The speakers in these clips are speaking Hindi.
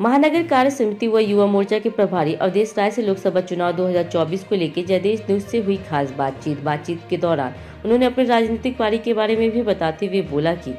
महानगर कार्य समिति व युवा मोर्चा के प्रभारी अवधेश राय से लोकसभा चुनाव 2024 को लेकर जयदेश न्यूज़ से हुई खास बातचीत। बातचीत के दौरान उन्होंने अपनी राजनीतिक पारी के बारे में भी बताते हुए बोला कि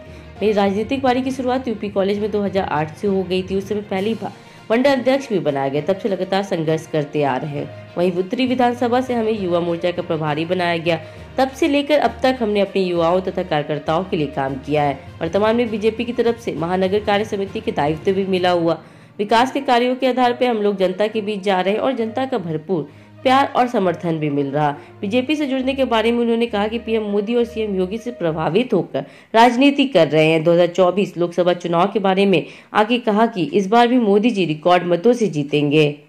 मेरी राजनीतिक पारी की शुरुआत यूपी कॉलेज में 2008 से हो गई थी। उस समय पहली बार मंडल अध्यक्ष भी बनाया गया। तब से लगातार संघर्ष करते आ रहे हैं। वहीं उत्तरी विधानसभा से हमें युवा मोर्चा का प्रभारी बनाया गया। तब से लेकर अब तक हमने अपने युवाओं तथा कार्यकर्ताओं के लिए काम किया है वर्तमान में बीजेपी की तरफ़ से महानगर कार्य समिति के दायित्व भी मिला हुआ। विकास के कार्यों के आधार पर हम लोग जनता के बीच जा रहे हैं और जनता का भरपूर प्यार और समर्थन भी मिल रहा। बीजेपी से जुड़ने के बारे में उन्होंने कहा कि पीएम मोदी और सीएम योगी से प्रभावित होकर राजनीति कर रहे हैं। 2024 लोकसभा चुनाव के बारे में आगे कहा कि इस बार भी मोदी जी रिकॉर्ड मतों से जीतेंगे।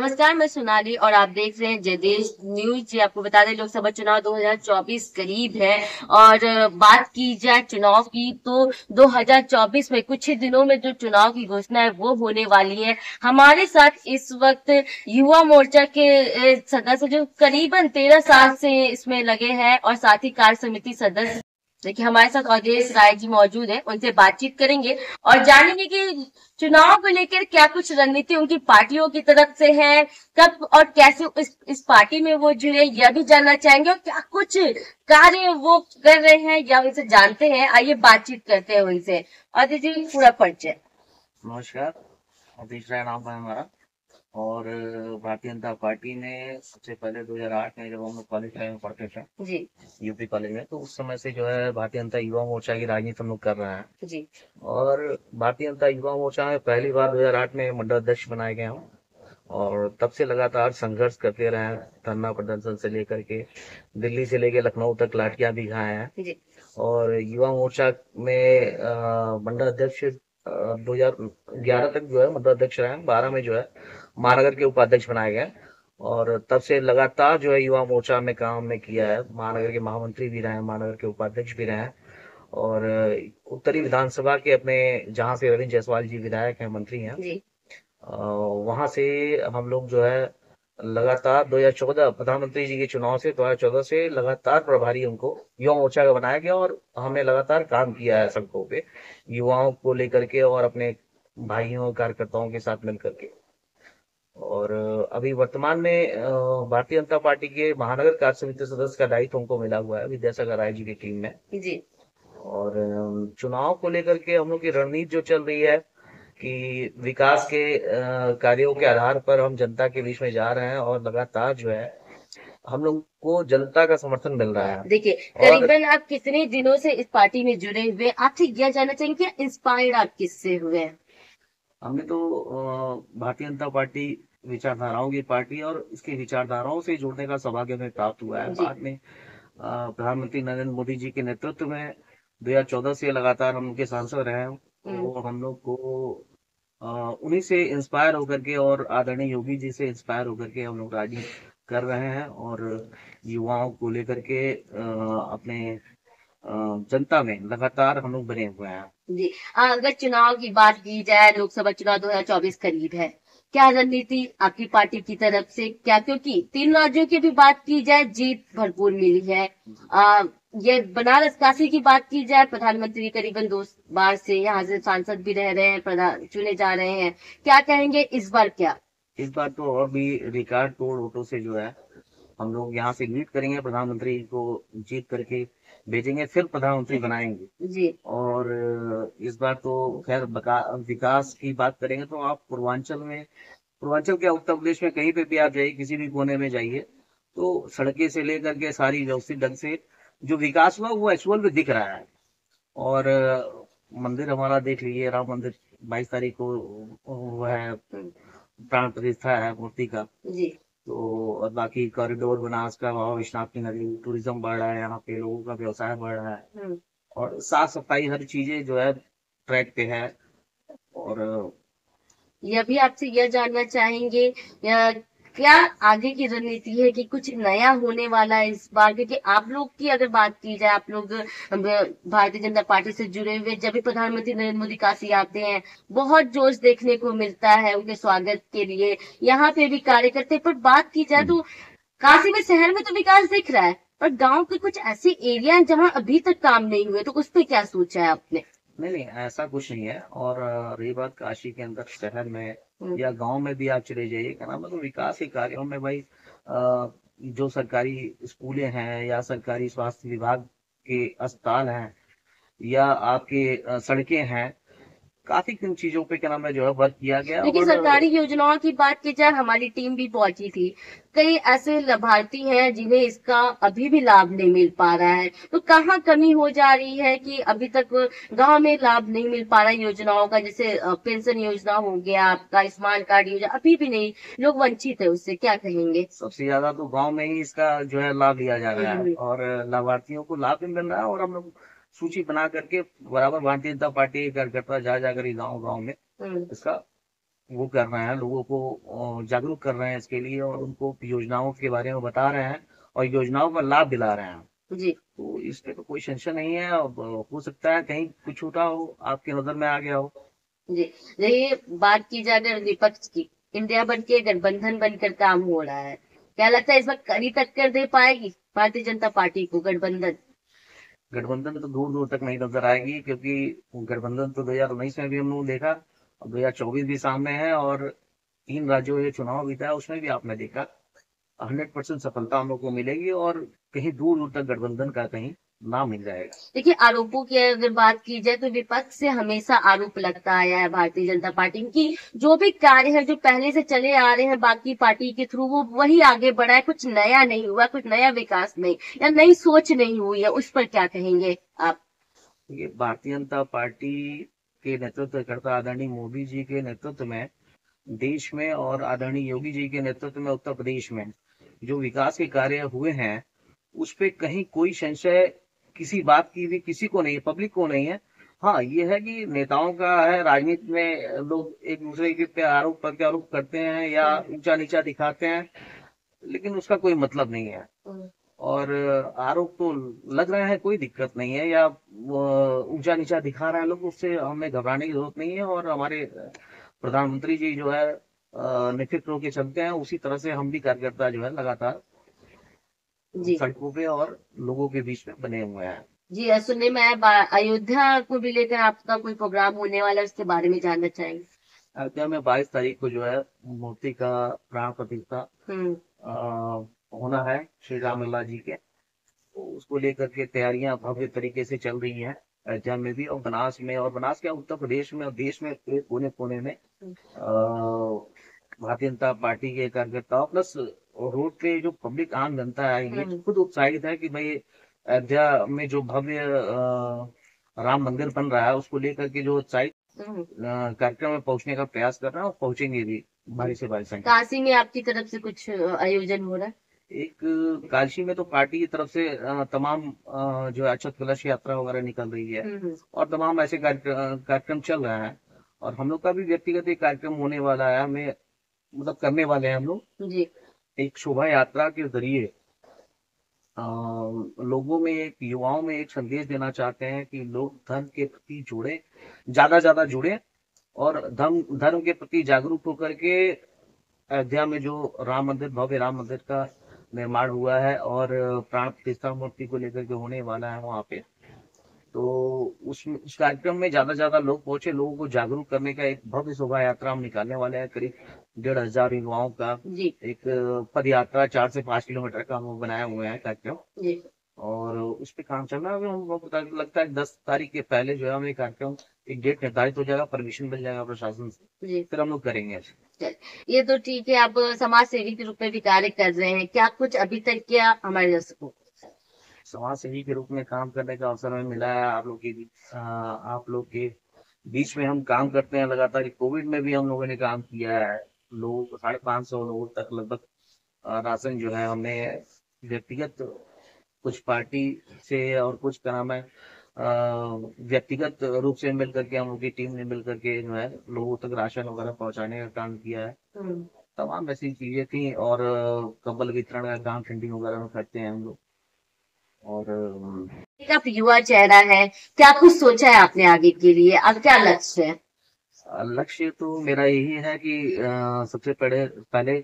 नमस्कार, मैं सोनाली और आप देख रहे हैं जयदेश न्यूज़। जी, आपको बता दें, लोकसभा चुनाव 2024 करीब है और बात की जाए चुनाव की तो 2024 में कुछ ही दिनों में जो चुनाव की घोषणा है, वो होने वाली है। हमारे साथ इस वक्त युवा मोर्चा के सदस्य जो करीबन तेरह साल से इसमें लगे हैं और साथ ही कार्य समिति सदस्य देखिए हमारे साथ अवधेश राय जी मौजूद है उनसे बातचीत करेंगे और जानेंगे कि चुनाव को लेकर क्या कुछ रणनीति उनकी पार्टियों की तरफ़ से है कब और कैसे इस, इस पार्टी में वो जुड़े यह भी जानना चाहेंगे और क्या कुछ कार्य वो कर रहे हैं या उनसे जानते हैं आइए बातचीत करते हैं उनसे। अवधेश जी पूरा परिचय। नमस्कार अवधेश राय नाम है हमारा और भारतीय जनता पार्टी ने सबसे पहले 2008 में जब हम लोग कॉलेज में पढ़ते थे जी। यूपी कॉलेज में तो उस समय से जो है भारतीय जनता युवा मोर्चा की राजनीति हम लोग कर रहे हैं। जी। और भारतीय जनता युवा मोर्चा में पहली बार 2008 में मंडल अध्यक्ष बनाए गए हम। और तब से लगातार संघर्ष करते रहे हैं धरना प्रदर्शन से लेकर के दिल्ली से लेकर लखनऊ तक लाठियाँ भी खाए हैं। और युवा मोर्चा में मंडल अध्यक्ष दो हज़ार ग्यारह तक जो है मतलब अध्यक्ष रहे हैं। बारह में जो है महानगर के उपाध्यक्ष बनाए गए और तब से लगातार जो है युवा मोर्चा में काम में किया है। महानगर के महामंत्री भी रहे हैं महानगर के उपाध्यक्ष भी रहे हैं। और उत्तरी विधानसभा के अपने जहाँ से अरविंद जायसवाल जी विधायक हैं मंत्री हैं। वहाँ से हम लोग जो है लगातार 2014 प्रधानमंत्री जी के चुनाव से 2014 से लगातार प्रभारी उनको युवा मोर्चा का बनाया गया और हमने लगातार काम किया है सड़कों पे युवाओं को लेकर के और अपने भाइयों कार्यकर्ताओं के साथ मिलकर के। और अभी वर्तमान में भारतीय जनता पार्टी के महानगर कार्य समिति सदस्य का दायित्व हमको मिला हुआ है विद्यासागर राय जी की टीम में। जी। और चुनाव को लेकर के हम लोग की रणनीति जो चल रही है कि विकास के कार्यों के आधार पर हम जनता के बीच में जा रहे हैं और लगातार जो है हम लोग को जनता का समर्थन मिल रहा है। देखिए करीबन आप कितने दिनों से इस पार्टी में जुड़े हुए आपसे यह जानना चाहेंगे इंस्पायर्ड आप किससे हुए हमने तो भारतीय जनता पार्टी विचारधाराओं की पार्टी और इसकी विचारधाराओं से जुड़ने का सौभाग्य हमें प्राप्त हुआ है। बाद में प्रधानमंत्री नरेंद्र मोदी जी के नेतृत्व में 2014 से लगातार हम उनके सांसद रहे हैं। तो हम्म। हम लोग को उन्हीं से इंस्पायर होकर के और आदरणीय योगी जी से इंस्पायर होकर के हम लोग राजनीति कर रहे हैं और युवाओं को लेकर के अपने जनता में लगातार हम लोग बने हुए हैं। जी, अगर चुनाव की बात की जाए, लोकसभा चुनाव 2024 करीब है। क्या रणनीति आपकी पार्टी की तरफ़ से, क्या क्योंकि तीन राज्यों की भी बात की जाए, जीत भरपूर मिली है। ये बनारस काशी की बात की जाए प्रधानमंत्री करीबन दो बार से यहाँ से सांसद भी रह रहे हैं प्रधान चुने जा रहे हैं। क्या कहेंगे इस बार क्या? इस बार तो और भी रिकॉर्ड तोड़ वोटों से जो है हम लोग यहाँ से लीड करेंगे प्रधानमंत्री को जीत करके भेजेंगे फिर प्रधानमंत्री बनाएँगे। जी। और इस बार तो खैर विकास की बात करेंगे तो आप पूर्वांचल में पूर्वांचल क्या उत्तर प्रदेश में कहीं पे भी आप जाइए किसी भी कोने में जाइए तो सड़कें से लेकर के सारी व्यवस्थित ढंग से जो विकास हुआ वो एक्चुअल में दिख रहा है। और मंदिर हमारा देख लीजिए राम मंदिर बाईस तारीख को वो है प्राण प्रतिष्ठा है मूर्ति का। जी। तो और बाकी कॉरिडोर बनास का वहाँ विश्वनाथ की नदी टूरिज़्म बढ़ रहा है यहाँ पे लोगों का व्यवसाय बढ़ रहा है। हम्म। और साफ़ सफ़ाई हर चीज़ें जो है ट्रैक पे है। और यह भी आपसे यह जानना चाहेंगे क्या आगे की रणनीति है कि कुछ नया होने वाला है इस बार? क्योंकि आप लोग की अगर बात की जाए, आप लोग भारतीय जनता पार्टी से जुड़े हुए, जब भी प्रधानमंत्री नरेंद्र मोदी काशी आते हैं, बहुत जोश देखने को मिलता है उनके स्वागत के लिए। यहाँ पे भी कार्य करते पर बात की जाए तो काशी में शहर में तो विकास दिख रहा है, पर गाँव के कुछ ऐसे एरिया है जहाँ अभी तक काम नहीं हुए तो उस पर क्या सोचा है आपने? नहीं नहीं, ऐसा कुछ नहीं है। और रही बात काशी के अंदर शहर में या गाँव में भी आप चले जाइए क्या नाम है तो विकास के कार्यों में भाई जो सरकारी स्कूलें हैं या सरकारी स्वास्थ्य विभाग के अस्पताल हैं या आपके सड़कें हैं काफ़ी किन चीज़ों पे क्या नाम है जो है वर्क किया गया देखिए सरकारी योजनाओं की बात की जाए हमारी टीम भी पहुँची थी। कई ऐसे लाभार्थी हैं जिन्हें इसका अभी भी लाभ नहीं मिल पा रहा है। तो कहाँ कमी हो जा रही है कि अभी तक गाँव में लाभ नहीं मिल पा रहा है योजनाओं का? जैसे पेंशन योजना हो गया आपका आयुष्मान कार्ड योजना अभी भी नहीं। लोग वंचित है उससे क्या कहेंगे? सबसे ज़्यादा तो गाँव में ही इसका जो है लाभ लिया जा रहा है। हम्म। और लाभार्थियों को लाभ भी मिल रहा है और हम लोग सूची बना करके बराबर भारतीय जनता पार्टी कार्यकर्ता जा जाकर गाँव गाँव में हम्म, इसका वो कर रहे हैं लोगों को जागरूक कर रहे हैं इसके लिए और उनको योजनाओं के बारे में बता रहे हैं और योजनाओं का लाभ दिला रहे हैं। जी। तो इसमें तो कोई संशय नहीं है हो सकता है कहीं कुछ छूटा हो आपकी नज़र में आ गया हो। जी। ये बात की जाए अगर विपक्ष की। इंडिया बन के गठबंधन बनकर काम हो रहा है। क्या लगता है इस वक्त कड़ी टक्कर दे पाएगी भारतीय जनता पार्टी को गठबंधन? गठबंधन तो दूर दूर तक नहीं नज़र आएगी, क्योंकि गठबंधन तो 2019 में भी हमने देखा और 2024 भी सामने है और तीन राज्यों में चुनाव बीता है, उसमें भी आपने देखा। हंड्रेड परसेंट सफलता हम लोग को मिलेगी और कहीं दूर दूर तक गठबंधन का कहीं नाम मिल जाएगा। देखिए आरोपों की अगर बात की जाए तो विपक्ष से हमेशा आरोप लगता आया है भारतीय जनता पार्टी की। जो भी कार्य है जो पहले से चले आ रहे हैं बाकी पार्टी के थ्रू वो वही आगे बढ़ा है। कुछ नया नहीं हुआ कुछ नया विकास नहीं या नई सोच नहीं हुई है। उस पर क्या कहेंगे आप? ये भारतीय जनता पार्टी के नेतृत्व करता आदरणीय मोदी जी के नेतृत्व में देश में और आदरणीय योगी जी के नेतृत्व में उत्तर प्रदेश में जो विकास के कार्य हुए हैं उस पर कहीं कोई संशय किसी बात की भी किसी को नहीं है पब्लिक को नहीं है। हाँ ये है कि नेताओं का है राजनीति में लोग एक दूसरे के पे आरोप प्रत्यारोप करते हैं या ऊँचा नीचा दिखाते हैं लेकिन उसका कोई मतलब नहीं है। और आरोप तो लग रहे हैं कोई दिक्कत नहीं है या ऊँचा नीचा दिखा रहे हैं लोग उससे हमें घबराने की ज़रूरत नहीं है। और हमारे प्रधानमंत्री जी जो है नेतृत्व के चलते हैं उसी तरह से हम भी कार्यकर्ता जो है लगातार सड़कों पे और लोगों के बीच में बने हुए हैं। जी सुनने में अयोध्या को भी लेकर आपका कोई प्रोग्राम होने वाला है उसके बारे में जानना चाहेंगे? अयोध्या में बाईस तारीख को जो है मूर्ति का प्राण प्रतिष्ठा हम्म। होना है श्री राम लला जी के। तो उसको लेकर के तैयारियाँ भव्य तरीके से चल रही हैं अयोध्या में भी और बनास में। और बनास क्या उत्तर प्रदेश में और देश में पूरे कोने कोने में भारतीय जनता पार्टी के कार्यकर्ताओं प्लस रोड पे जो पब्लिक आम जनता आएगी हम्म। खुद उत्साहित है कि भाई अयोध्या में जो भव्य राम मंदिर बन रहा है उसको लेकर के जो उत्साहित हम्म। कार्यक्रम में पहुँचने का प्रयास कर रहे हैं और पहुँचेंगे भी भारी से भारी संख्या काशी में आपकी तरफ़ से कुछ आयोजन हो रहा है? एक काशी में तो पार्टी की तरफ़ से तमाम जो है अक्षत कलश यात्रा वगैरह निकल रही है। हम्म, और तमाम ऐसे कार्यक्रम चल रहे हैं। और हम लोग का भी व्यक्तिगत एक कार्यक्रम होने वाला है हमें मतलब करने वाले हैं हम लोग। एक शोभा यात्रा के ज़रिए लोगों में एक, युवाओं में एक संदेश देना चाहते हैं कि लोग धर्म के प्रति जुड़े, ज़्यादा ज़्यादा जुड़े और धर्म धर्म के प्रति जागरूक होकर के अयोध्या में जो राम मंदिर, भव्य राम मंदिर का निर्माण हुआ है और प्राण प्रतिष्ठा मूर्ति को लेकर के होने वाला है वहाँ पे। तो उस उस कार्यक्रम में ज़्यादा ज़्यादा लोग पहुँचे। लोगों को जागरूक करने का एक भव्य शोभा यात्रा हम निकालने वाले हैं। करीब डेढ़ हज़ार युवाओं का एक पद यात्रा चार से पाँच किलोमीटर का हम बनाए हुए हैं कार्यक्रम। और उस पे काम चल रहा है। अभी हमको लगता है दस तारीख के पहले जो है हमें कार्यक्रम एक डेट निर्धारित हो जाएगा परमिशन मिल जाएगा प्रशासन से। फिर हम लोग करेंगे। ये तो ठीक है आप समाज सेवी के रूप में भी कार्य कर रहे हैं। क्या कुछ अभी तक किया हमारे दर्शकों? समाज सेवी के रूप में काम करने का अवसर हमें मिला है आप लोग के बीच- आप लोग के बीच में हम काम करते हैं लगातार। कोविड में भी हम लोगों ने काम किया है। लोगों को साढ़े पाँच सौ लोगों तक लगभग राशन जो है हमने व्यक्तिगत कुछ पार्टी से और कुछ का नाम है व्यक्तिगत रूप से मिल करके हम लोग की टीम ने मिल करके जो है लोगों तक राशन वगैरह पहुँचाने का काम किया है। हम्म, तमाम ऐसी चीज़ें थी और कंबल वितरण का काम ठंडी वगैरह में करते हैं हम लोग। और आप युवा चेहरा है क्या कुछ सोचा है आपने आगे के लिए? अब क्या लक्ष्य है? लक्ष्य तो मेरा यही है कि अ, सबसे पहले पहले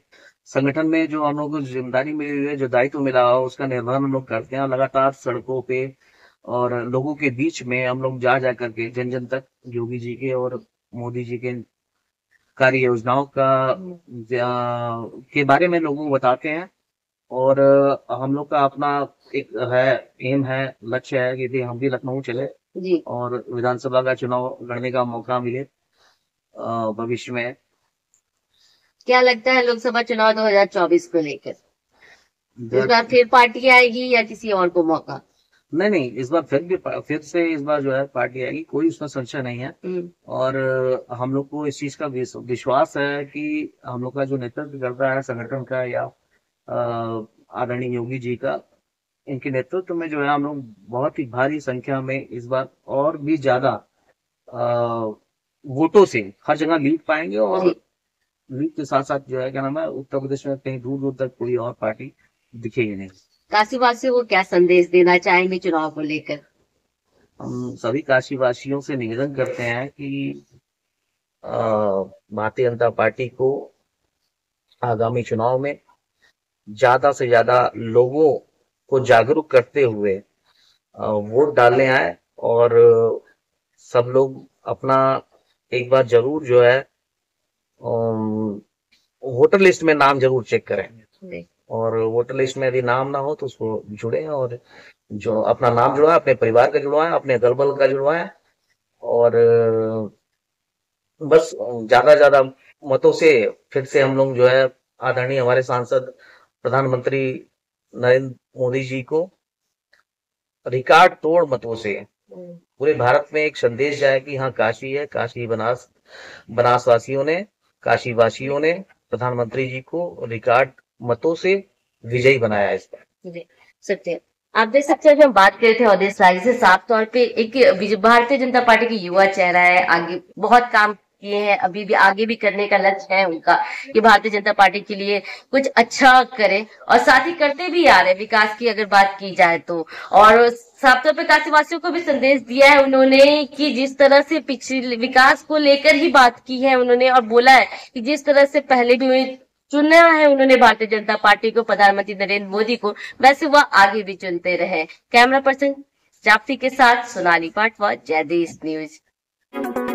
संगठन में जो हम लोग को ज़िम्मेदारी मिली हुई है जो दायित्व मिला हो उसका निर्वहन हम लोग करते हैं लगातार सड़कों पे और लोगों के बीच में हम लोग जा जा करके जन जन तक योगी जी के और मोदी जी के कार्य योजनाओं का के बारे में लोगों को बताते हैं। और हम लोग का अपना एक है एम है लक्ष्य है कि हम भी लखनऊ चले। जी। और विधानसभा का चुनाव लड़ने का मौका मिले भविष्य में। क्या लगता है लोकसभा चुनाव 2024 को लेकर? इस बार फिर पार्टी आएगी या किसी और को मौका? नहीं नहीं इस बार फिर भी फिर से इस बार जो है पार्टी आएगी कोई उसमें संशय नहीं है। हम्म। और हम लोग को इस चीज़ का विश्वास है कि हम लोग का जो नेतृत्व करता है संगठन का या आदरणीय योगी जी का इनके नेतृत्व में जो है हम लोग बहुत ही भारी संख्या में इस बार और भी ज़्यादा वोटों से हर जगह लीड पाएँगे और लीड के साथ साथ जो है क्या नाम है उत्तर प्रदेश में कहीं दूर दूर तक कोई और पार्टी दिखेगी नहीं। काशीवासियों को क्या संदेश देना चाहेंगे चुनाव को लेकर? हम सभी काशीवासियों से निवेदन करते हैं कि भारतीय जनता पार्टी को आगामी चुनाव में ज़्यादा से ज़्यादा लोगों को जागरूक करते हुए वोट डालने आए और सब लोग अपना एक बार ज़रूर जो है वोटर लिस्ट में नाम ज़रूर चेक करें। और वोटर लिस्ट में यदि नाम ना हो तो उसको जुड़े और जो अपना नाम जुड़वाए अपने परिवार का जुड़वाए अपने दल बल का जुड़वाए और बस ज़्यादा ज़्यादा मतों से फिर से हम लोग जो है आदरणीय हमारे सांसद प्रधानमंत्री नरेंद्र मोदी जी को रिकॉर्ड तोड़ मतों से। पूरे भारत में एक संदेश जाए कि हाँ काशी है, काशी बनास बनास वासियों ने काशी वासियों ने प्रधानमंत्री जी को रिकॉर्ड मतों से विजयी बनाया इस बार। सत्य आप देख सकते हैं, जो हम बात कर रहे थे अवधेश राय से साफ़ तौर पे एक भारतीय जनता पार्टी की युवा चेहरा है, आगे बहुत काम किए हैं, अभी भी आगे भी करने का लक्ष्य है उनका कि भारतीय जनता पार्टी के लिए कुछ अच्छा करे और साथ ही करते भी आ रहे विकास की अगर बात की जाए तो। और साफ़ तौर पर काशीवासियों को भी संदेश दिया है उन्होंने कि जिस तरह से पिछले विकास को लेकर ही बात की है उन्होंने और बोला है कि जिस तरह से पहले भी चुना है उन्होंने भारतीय जनता पार्टी को, प्रधानमंत्री नरेंद्र मोदी को, वैसे वह आगे भी चुनते रहे। कैमरा पर्सन जाफरी के साथ सोनाली पाटवा जयदेश न्यूज़।